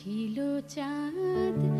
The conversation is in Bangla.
ছিল চাঁদ